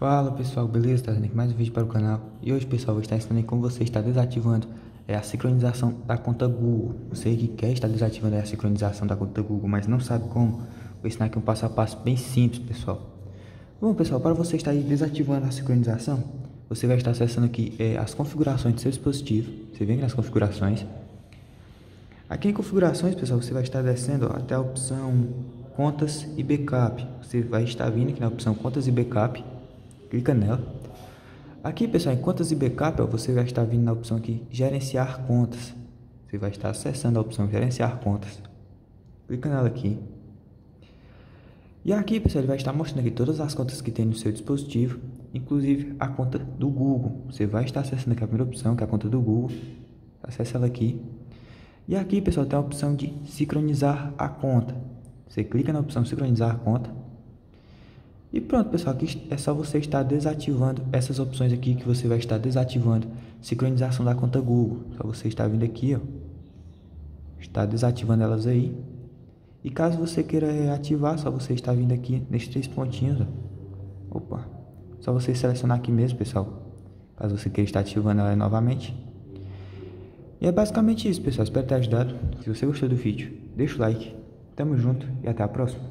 Fala pessoal, beleza? Trazendo aqui mais um vídeo para o canal. E hoje pessoal, vou estar ensinando como você está desativando é, a sincronização da conta Google. Você que quer estar desativando a sincronização da conta Google, mas não sabe como Vou ensinar aqui um passo a passo bem simples pessoal. Bom pessoal, para você estar desativando a sincronização Você vai estar acessando aqui é, as configurações do seu dispositivo. Você vem aqui nas configurações. Aqui em configurações pessoal, você vai estar descendo ó, até a opção contas e backup. Você vai estar vindo aqui na opção contas e backup clica nela. Aqui, pessoal, em contas e backup, você vai estar vindo na opção aqui, gerenciar contas. Você vai estar acessando a opção gerenciar contas. Clica nela aqui. E aqui, pessoal, ele vai estar mostrando aqui todas as contas que tem no seu dispositivo, inclusive a conta do Google. Você vai estar acessando aqui a primeira opção, que é a conta do Google. Acesse ela aqui. E aqui, pessoal, tem a opção de sincronizar a conta. Você clica na opção sincronizar a conta. E pronto, pessoal, aqui é só você estar desativando essas opções aqui que você vai estar desativando. Sincronização da conta Google. Só você estar vindo aqui, ó. Está desativando elas aí. E caso você queira ativar, só você estar vindo aqui nesses três pontinhos, ó. Opa. Só você selecionar aqui mesmo, pessoal. Caso você queira estar ativando ela novamente. E é basicamente isso, pessoal. Espero ter ajudado. Se você gostou do vídeo, deixa o like. Tamo junto e até a próxima.